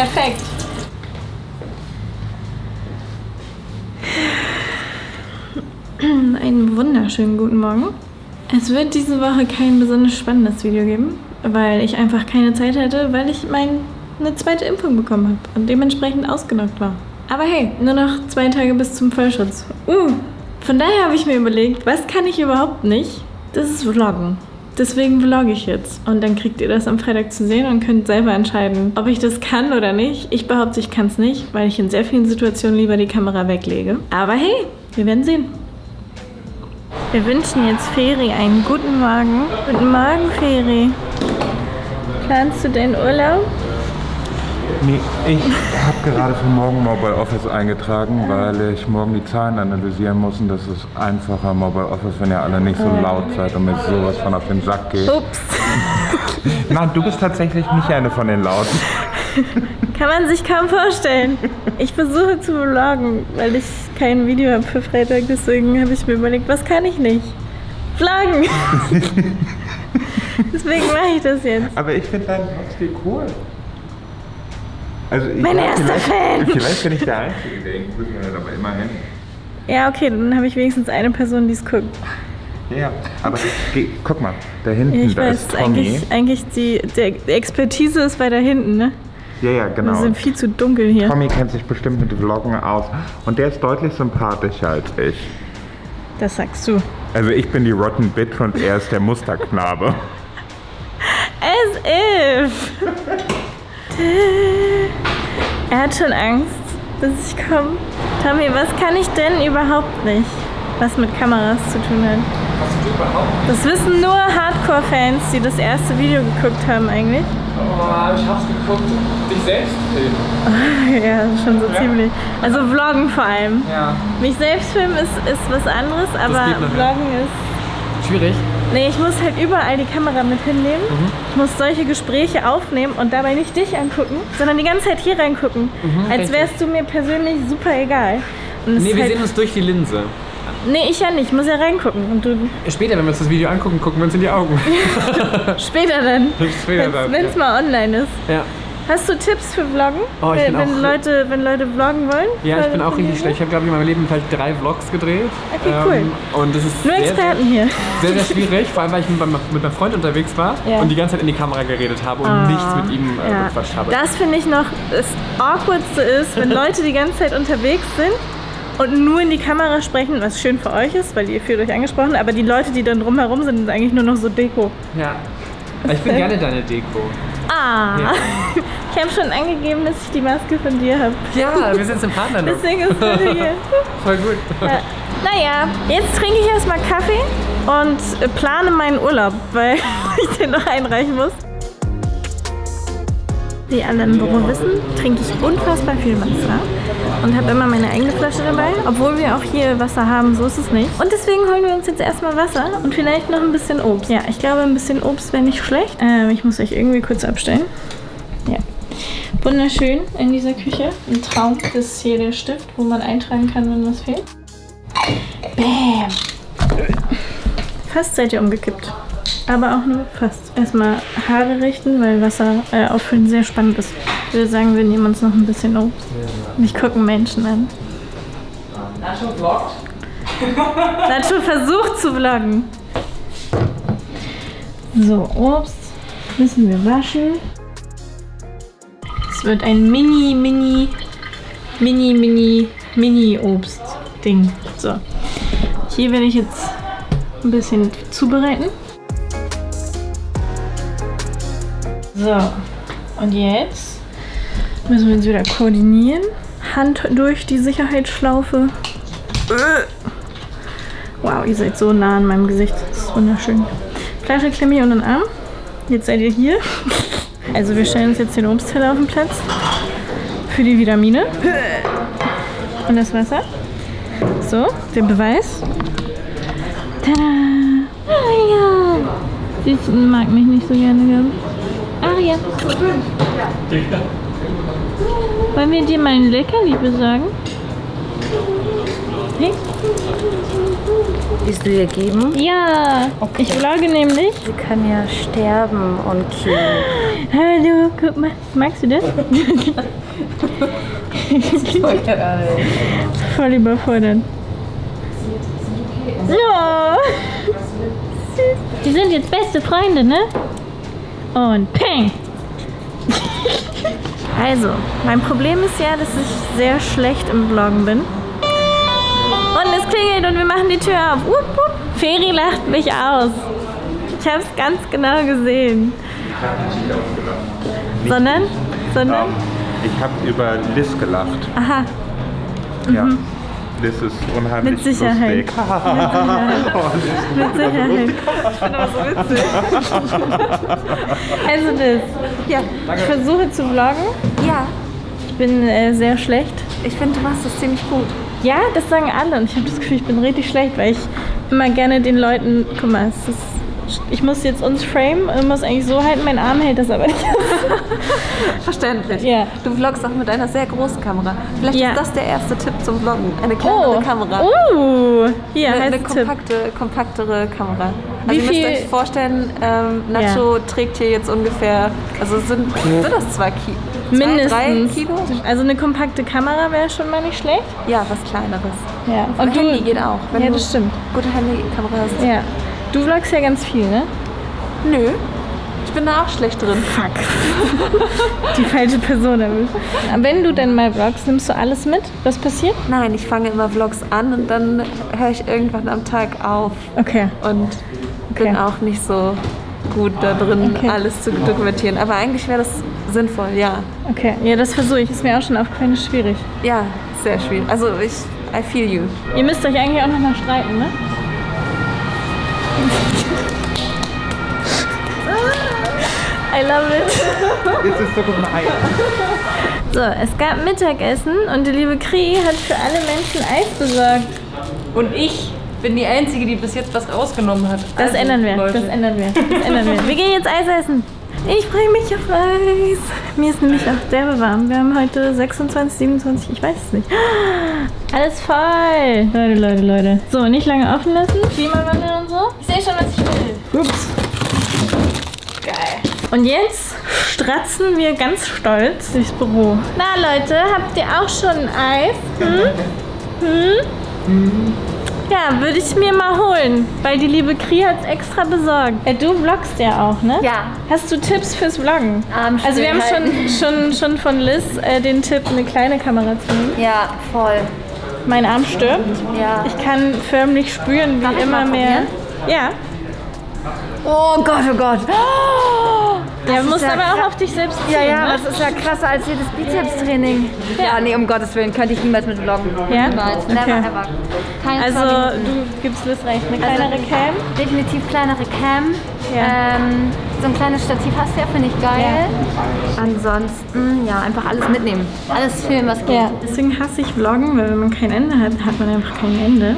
Perfekt. Einen wunderschönen guten Morgen. Es wird diese Woche kein besonders spannendes Video geben, weil ich einfach keine Zeit hatte, weil ich meine zweite Impfung bekommen habe und dementsprechend ausgenockt war. Aber hey, nur noch zwei Tage bis zum Vollschutz. Uh, von daher habe ich mir überlegt, was kann ich überhaupt nicht? Das ist Vloggen. Deswegen vlogge ich jetzt. Und dann kriegt ihr das am Freitag zu sehen und könnt selber entscheiden, ob ich das kann oder nicht. Ich behaupte, ich kann es nicht, weil ich in sehr vielen Situationen lieber die Kamera weglege. Aber hey, wir werden sehen. Wir wünschen jetzt Feri einen guten Morgen. Guten Morgen, Feri. Planst du deinen Urlaub? Nee, ich habe gerade für morgen Mobile Office eingetragen, weil ich morgen die Zahlen analysieren muss und das ist einfacher Mobile Office, wenn ihr alle nicht so laut seid und mir sowas von auf den Sack geht. Ups. Nein, du bist tatsächlich nicht eine von den Lauten. Kann man sich kaum vorstellen. Ich versuche zu vloggen, weil ich kein Video habe für Freitag. Deswegen habe ich mir überlegt, was kann ich nicht? Vloggen! deswegen mache ich das jetzt. Aber ich finde deinen Stil cool. Also ich Mein glaub, erster Fan. Vielleicht bin ich der Einzige, der ihn cool findet, aber immerhin. Ja, okay, dann habe ich wenigstens eine Person, die es guckt. Ja, aber geh, guck mal, da hinten, Ich da weiß, ist Tommy. eigentlich, eigentlich die, die Expertise ist weiter hinten, ne? Ja, ja, Wir genau. sind viel zu dunkel hier. Tommy kennt sich bestimmt mit Vloggen aus und der ist deutlich sympathischer als ich. Das sagst du. Also ich bin die Rotten Bitch und er ist der Musterknabe. As if! er hat schon Angst, dass ich komme. Tommy, was kann ich denn überhaupt nicht, was mit Kameras zu tun hat? Hast du überhaupt? Das wissen nur Hardcore-Fans, die das erste Video geguckt haben eigentlich. Oh, ich hab's geguckt. Dich selbst filmen. ja, schon so Ja. ziemlich. Also Vloggen vor allem. Ja. Mich selbst filmen ist, ist was anderes, aber. Vloggen ist... Schwierig. Nee, ich muss halt überall die Kamera mit hinnehmen. Mhm. Ich muss solche Gespräche aufnehmen und dabei nicht dich angucken, sondern die ganze Zeit hier reingucken. als richtig. wärst du mir persönlich super egal. Nee, wir halt, sehen uns durch die Linse. nee, ich ja nicht. Ich muss ja reingucken. Und du Später, wenn wir uns das Video angucken, gucken wir uns in die Augen. später dann. Später dann, Wenn es ja. mal online ist. Ja. Hast du Tipps für Vloggen? Oh, ich wenn, bin wenn, auch- Leute, wenn Leute vloggen wollen? Ja, ich bin auch richtig schlecht. Ich habe, glaube ich, in meinem Leben vielleicht drei Vlogs gedreht. Okay, cool. Und das ist Nur sehr, Experten hier. Sehr, sehr schwierig, vor allem weil ich mit meinem, mit meinem Freund unterwegs war Ja. und die ganze Zeit in die Kamera geredet habe und Ah, nichts mit ihm äh, ja. bequatscht habe. Das finde ich noch das Awkwardste ist, wenn Leute die ganze Zeit unterwegs sind und nur in die Kamera sprechen, was schön für euch ist, weil ihr fühlt euch angesprochen, aber die Leute, die dann drumherum sind, sind eigentlich nur noch so Deko. ja. Ich bin gerne deine Deko. Ah, Ja. ich habe schon angegeben, dass ich die Maske von dir habe. Ja, wir sind im Partner. Deswegen ist es hier. Voll gut. Ja. Naja, jetzt trinke ich erstmal Kaffee und plane meinen Urlaub, weil ich den noch einreichen muss. Wie alle im Büro wissen, trinke ich unfassbar viel Wasser und habe immer meine eigene Flasche dabei. Obwohl wir auch hier Wasser haben, so ist es nicht. Und deswegen holen wir uns jetzt erstmal Wasser und vielleicht noch ein bisschen Obst. Ja, ich glaube, ein bisschen Obst wäre nicht schlecht. Ähm, ich muss euch irgendwie kurz abstellen. Wunderschön in dieser Küche. Ein Traum ist hier der Stift, wo man eintragen kann, wenn was fehlt. Bäm. Fast seid ihr umgekippt. Aber auch nur fast. Erstmal Haare richten, weil Wasser äh, auffüllen sehr spannend ist. Ich würde sagen, wir nehmen uns noch ein bisschen Obst. Mich gucken Menschen an. Nacho vloggt. Nacho versucht zu vloggen. So, Obst müssen wir waschen. Wird ein Mini, Mini, Mini, Mini, Mini-Obst-Ding. So. Hier werde ich jetzt ein bisschen zubereiten. So. Und jetzt müssen wir uns wieder koordinieren. Hand durch die Sicherheitsschlaufe. Äh. Wow, ihr seid so nah an meinem Gesicht. Das ist wunderschön. Flasche klemme ich unter den Arm. Jetzt seid ihr hier. Also wir stellen uns jetzt den Obstteller auf den Platz. Für die Vitamine. Und das Wasser. So, der Beweis. Tada! Aria! Sie mag mich nicht so gerne, glaube ich. Aria! Wollen wir dir mal ein Leckerli besorgen? Hey? Willst du ihr geben? Ja, ich vlogge nämlich. Sie kann ja sterben und killen. Hallo, guck guck mal. Magst du das? Voll überfordert. Ja. Die sind jetzt beste Freunde, ne? Und peng. Also, mein Problem ist ja, dass ich sehr schlecht im Vloggen bin. Klingelt und wir machen die Tür auf. Wupp, wupp. Feri lacht mich aus. Ich habe es ganz genau gesehen. Sondern? Sondern? Ähm, ich habe über Liz gelacht. Aha, Ja. Liz ist unheimlich Mit Sicherheit. lustig. mit Sicherheit. Also das. Ja. Ich versuche zu vloggen. Ja, Ich bin äh, sehr schlecht. ich finde, du machst das ziemlich gut. Ja, das sagen alle und ich habe das Gefühl, ich bin richtig schlecht, weil ich immer gerne den Leuten, guck mal, es ist, ich muss jetzt uns frame und muss eigentlich so halten, mein Arm hält das aber nicht. Verständlich. Ja. Du vloggst auch mit einer sehr großen Kamera. Vielleicht Ja. ist das der erste Tipp zum Vloggen. Eine kleinere Kamera. Oh, hier Eine, heißt eine Tipp. kompakte, kompaktere Kamera. Wie Also ihr viel- müsst euch vorstellen, ähm, Nacho trägt hier jetzt ungefähr, also sind, sind das zwei Kilo? Mindestens. Zwei, Kilo? Also eine kompakte Kamera wäre schon mal nicht schlecht. Ja, was kleineres. Ja. Und Handy geht auch. Wenn Ja, du das stimmt. Gute Handykamera hast. Ja. Du vlogst ja ganz viel, ne? Nö. Ich bin da auch schlecht drin. Fuck. Die falsche Person erwischt. Wenn du denn mal vlogst, nimmst du alles mit, was passiert? Nein, ich fange immer Vlogs an und dann höre ich irgendwann am Tag auf Okay. und bin Okay. auch nicht so gut da drin, Okay. alles zu dokumentieren. Aber eigentlich wäre das sinnvoll, ja. Okay. Ja, das versuche ich. Ist mir auch schon aufgefallen, ist schwierig. Ja, sehr schwierig. Also ich, I feel you. Ihr müsst euch eigentlich auch noch mal streiten, ne? I love it. Das ist so gemein. So, es gab Mittagessen und die liebe Kri hat für alle Menschen Eis besorgt. Und ich bin die Einzige, die bis jetzt was rausgenommen hat. Das Also, ändern wir. Leute. Das ändern wir. Das ändern wir. Wir gehen jetzt Eis essen. Ich freue mich auf Eis. Mir ist nämlich auch derbe warm. Wir haben heute 26, 27, ich weiß es nicht. Alles voll. Leute, Leute, Leute. So, nicht lange offen lassen. Klimawandel und so. Ich sehe schon, was ich will. Ups. Geil. Und jetzt stratzen wir ganz stolz durchs Büro. Na Leute, habt ihr auch schon Eis? Hm? Hm? Ja, würde ich mir mal holen, weil die liebe Kri hat es extra besorgt. Du vloggst ja auch, ne? Ja. Hast du Tipps fürs Vloggen? Arm also wir haben schon, schon, schon von Liz äh, den Tipp, eine kleine Kamera zu nehmen. Ja, voll. Mein Arm stirbt. Ja. Ich kann förmlich spüren, wie immer mehr. Ja. Oh Gott, oh Gott. Ja, ist musst ja aber auch auf dich selbst ziehen, Ja, ja, ne? das ist ja krasser als jedes Bizeps-Training. Ja, nee, um Gottes Willen, könnte ich niemals mit vloggen. Ja? Niemals. Never Okay. ever. Keine Also, Minuten. du gibst Liz recht. Eine Also, kleinere Cam. Definitiv kleinere Cam. Ja. Ähm, so ein kleines Stativ hast du ja, finde ich geil. Ansonsten, ja, einfach alles mitnehmen. Alles filmen, was geht. Ja, deswegen hasse ich Vloggen, weil wenn man kein Ende hat, hat man einfach kein Ende.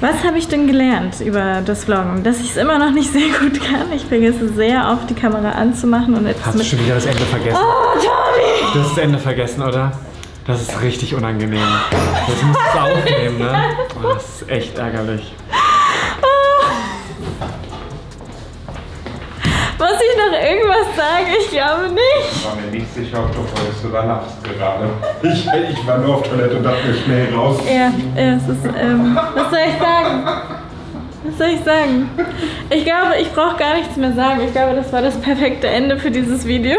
Was habe ich denn gelernt über das Vloggen? Dass ich es immer noch nicht sehr gut kann. Ich vergesse sehr oft, die Kamera anzumachen und etwas Hast du schon wieder das Ende vergessen? Oh, Tommy! Du hast das Ende vergessen, oder? Das ist richtig unangenehm. Das musst du aufnehmen, ne? Oh, das ist echt ärgerlich. Muss ich noch irgendwas sagen? Ich glaube nicht. Ich war mir nicht sicher, ob du vorher sogar lachst gerade. Ich, ich war nur auf Toilette und dachte mir schnell raus. Ja, ja, es ist, ähm, was soll ich sagen? Was soll ich sagen? Ich glaube, ich brauche gar nichts mehr sagen. Ich glaube, das war das perfekte Ende für dieses Video.